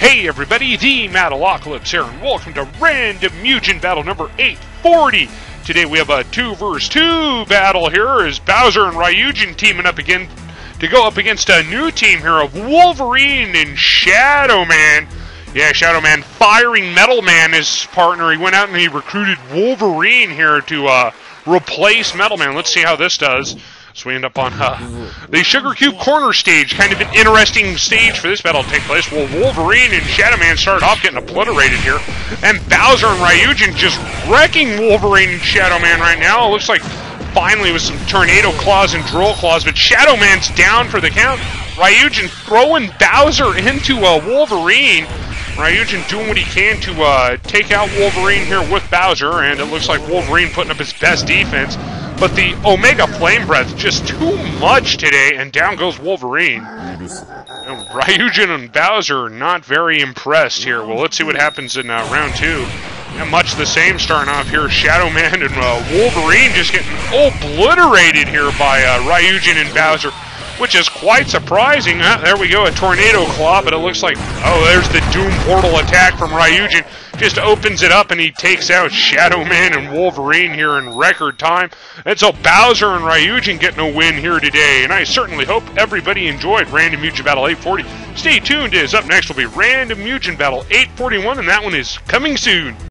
Hey everybody, the Mattalocalypse here, and welcome to Random Mugen Battle number 840. Today we have a 2 versus 2 battle here as Bowser and Ryugen teaming up again to go up against a new team here of Wolverine and Shadow Man. Yeah, Shadow Man firing Metal Man as partner. He went out and he recruited Wolverine here to uh, replace Metal Man. Let's see how this does. We end up on uh, the Sugar Cube Corner stage. Kind of an interesting stage for this battle to take place. Well, Wolverine and Shadow Man start off getting obliterated here. And Bowser and Ryugen just wrecking Wolverine and Shadow Man right now. It looks like finally with some Tornado Claws and Drill Claws, but Shadow Man's down for the count. Ryugen throwing Bowser into uh, Wolverine. Ryugen doing what he can to uh, take out Wolverine here with Bowser, and it looks like Wolverine putting up his best defense. But the Omega Flame Breath just too much today, and down goes Wolverine. And Ryugen and Bowser are not very impressed here. Well, let's see what happens in uh, round two. Much the same starting off here. Shadow Man and uh, Wolverine just getting obliterated here by uh, Ryugen and Bowser, which is quite surprising. Uh, there we go, a Tornado Claw, but it looks like, oh, there's the Doom Portal attack from Ryugen just opens it up and he takes out Shadow Man and Wolverine here in record time. And so Bowser and Ryugen getting a win here today. And I certainly hope everybody enjoyed Random Mugen Battle 840. Stay tuned, as up next will be Random Mugen Battle 841, and that one is coming soon.